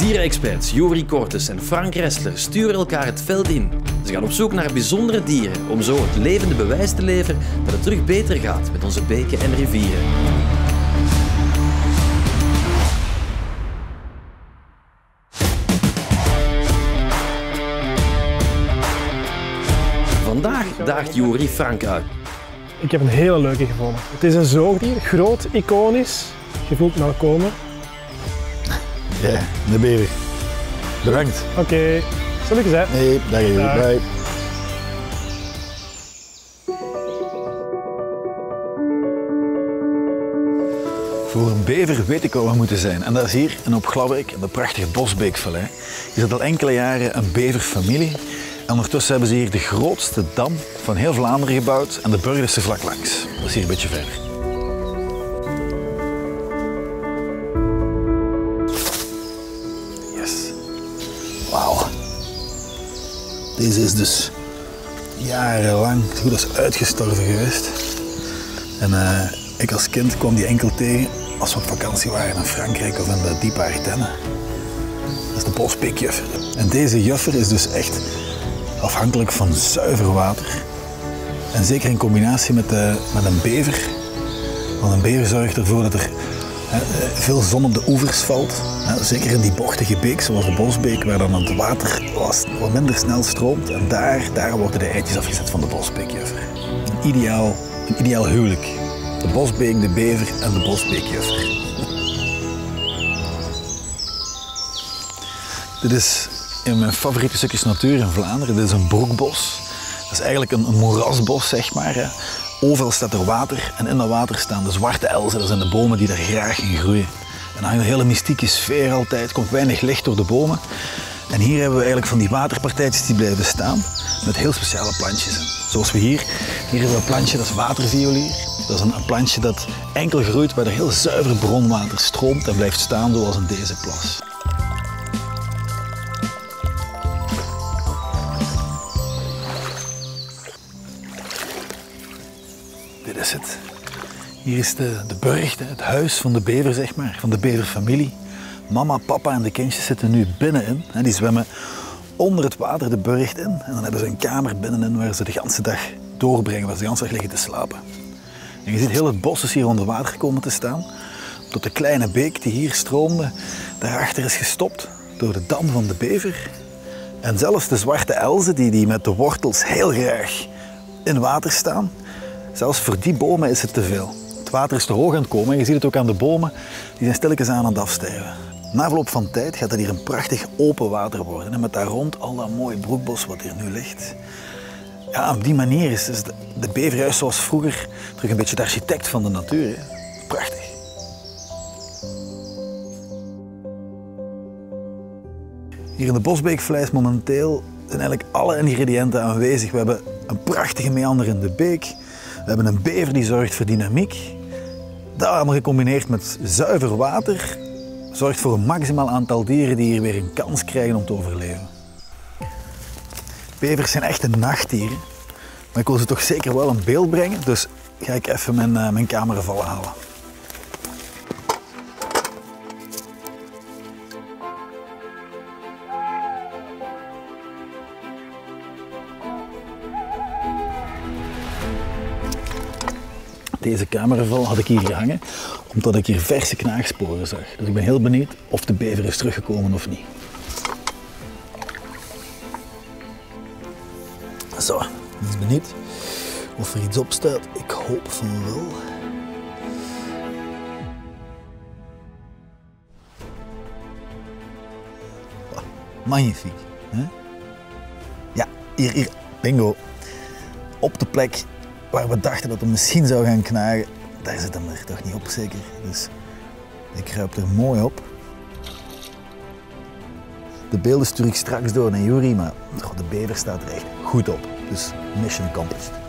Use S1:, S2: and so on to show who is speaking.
S1: Dierenexperts Jori Kortes en Frank Ressler sturen elkaar het veld in. Ze gaan op zoek naar bijzondere dieren om zo het levende bewijs te leveren dat het terug beter gaat met onze beken en rivieren. Vandaag daagt Jori Frank uit.
S2: Ik heb een hele leuke gevonden. Het is een zoogdier, groot, iconisch. Je voelt me al komen.
S3: Ja, de bever. Bedankt.
S2: Oké, okay. zal ik zijn?
S3: Nee, dag je. Bye. Voor een bever weet ik waar we moeten zijn. En dat is hier in op Glabbeek, in de prachtige Bosbeekvallei. Hier zit al enkele jaren een beverfamilie. En ondertussen hebben ze hier de grootste dam van heel Vlaanderen gebouwd en de Burgerse vlak langs. Dat is hier een beetje verder. Deze is dus jarenlang goed als uitgestorven geweest. En eh, ik als kind kwam die enkel tegen als we op vakantie waren in Frankrijk of in de diepe Ardennen. Dat is de bosbeekjuffer. En deze juffer is dus echt afhankelijk van zuiver water. En zeker in combinatie met, de, met een bever. Want een bever zorgt ervoor dat er veel zon op de oevers valt. Zeker in die bochtige beek, zoals de Bosbeek, waar dan het water wat, minder snel stroomt. En daar, daar worden de eitjes afgezet van de bosbeekjuffer. Een ideaal, een ideaal huwelijk. De bosbeek, de bever en de bosbeekjuffer. Dit is een van mijn favoriete stukjes natuur in Vlaanderen. Dit is een broekbos. Dat is eigenlijk een, een moerasbos, zeg maar. Overal staat er water en in dat water staan de zwarte elzen. Dat zijn de bomen die daar graag in groeien. En dan hangt een hele mystieke sfeer altijd. Komt weinig licht door de bomen. En hier hebben we eigenlijk van die waterpartijtjes die blijven staan. Met heel speciale plantjes. Zoals we hier. Hier hebben we een plantje, dat is waterviolier. Dat is een, een plantje dat enkel groeit waar er heel zuiver bronwater stroomt en blijft staan zoals in deze plas. Dit is het. Hier is de, de hè, het huis van de bever, zeg maar, van de beverfamilie. Mama, papa en de kindjes zitten nu binnenin. Hè, die zwemmen onder het water de burcht in. En dan hebben ze een kamer binnenin waar ze de hele dag doorbrengen, waar ze de hele dag liggen te slapen. En je ziet heel het bos hier onder water komen te staan. Tot de kleine beek die hier stroomde, daarachter is gestopt door de dam van de bever. En zelfs de zwarte elzen, die, die met de wortels heel graag in water staan, zelfs voor die bomen is het te veel. Het water is te hoog aan het komen en je ziet het ook aan de bomen, die zijn stilletjes aan aan het afsterven. Na verloop van tijd gaat het hier een prachtig open water worden. En met daar rond al dat mooie broekbos wat hier nu ligt. Ja, op die manier is dus de, de bever juist zoals vroeger terug een beetje de architect van de natuur. Hè. Prachtig. Hier in de Bosbeekvlei is momenteel zijn eigenlijk alle ingrediënten aanwezig. We hebben een prachtige meanderende beek. We hebben een bever die zorgt voor dynamiek. Dat allemaal gecombineerd met zuiver water zorgt voor een maximaal aantal dieren die hier weer een kans krijgen om te overleven. Bevers zijn echte nachtdieren, maar ik wil ze toch zeker wel in beeld brengen, dus ga ik even mijn, uh, mijn cameravallen halen. Deze cameraval had ik hier gehangen omdat ik hier verse knaagsporen zag. Dus ik ben heel benieuwd of de bever is teruggekomen of niet. Zo, ik ben benieuwd of er iets op staat. Ik hoop van wel. Magnifiek. Hè? Ja, hier, hier, bingo. Op de plek waar we dachten dat hij misschien zou gaan knagen, daar zit hem er toch niet op zeker. Dus ik kruip er mooi op. De beelden stuur ik straks door naar Jury, maar de bever staat er echt goed op. Dus mission accomplished.